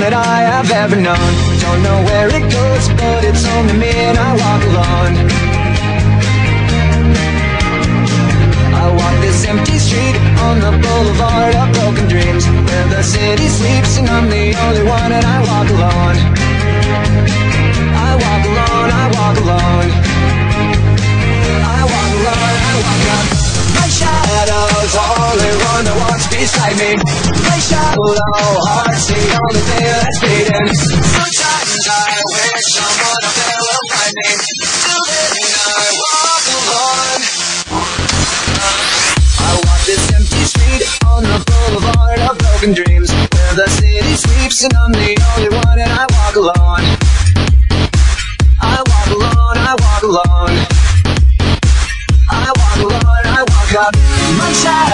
that I have ever known. Don't know where it goes, but it's only me and I walk alone. I walk this empty street on the boulevard of broken dreams, where the city sleeps and I'm the only one, and. I walk alone, I walk alone. My shallow heart's the only thing that's beating. Sometimes I wish someone up there will find me. Till then I walk alone. I walk this empty street on the boulevard of broken dreams, where the city sleeps and I'm the only one, and I walk alone.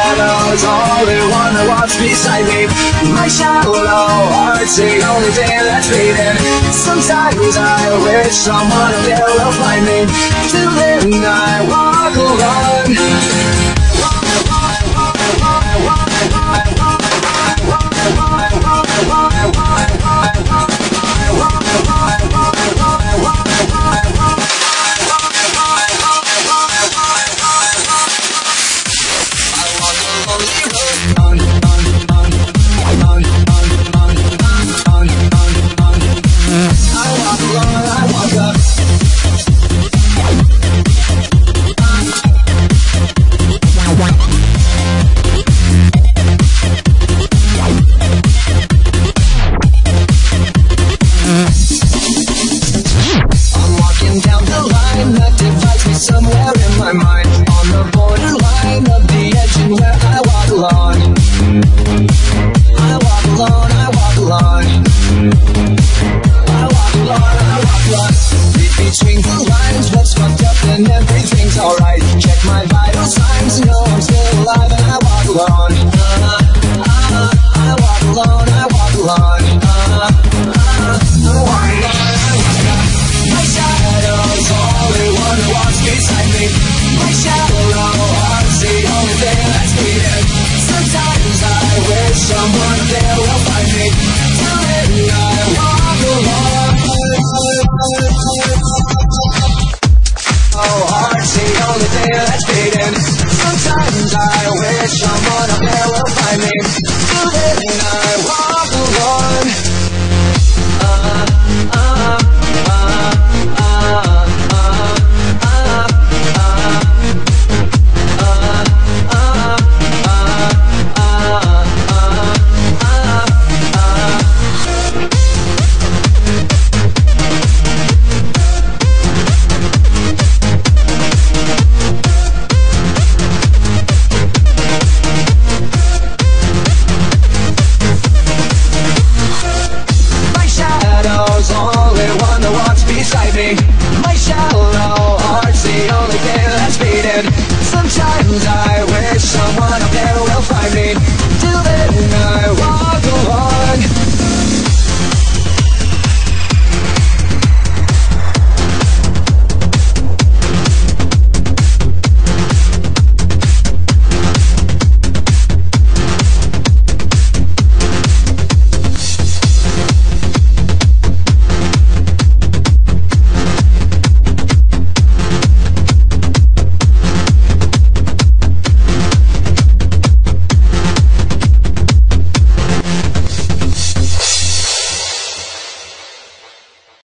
Shadow's only that walks beside me. My shallow heart's the only thing that's beating. Sometimes I wish someone up there will find me. Till then I walk alone. Somewhere in my mind. On the borderline of the edge and where alright. Check my vital signs, know I'm still alive and I walk alone. Uh, uh, I walk alone, I walk alone. Uh, uh, I walk alone, I walk alone. My shadow's only one who walks beside me. My shallow